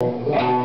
Yeah.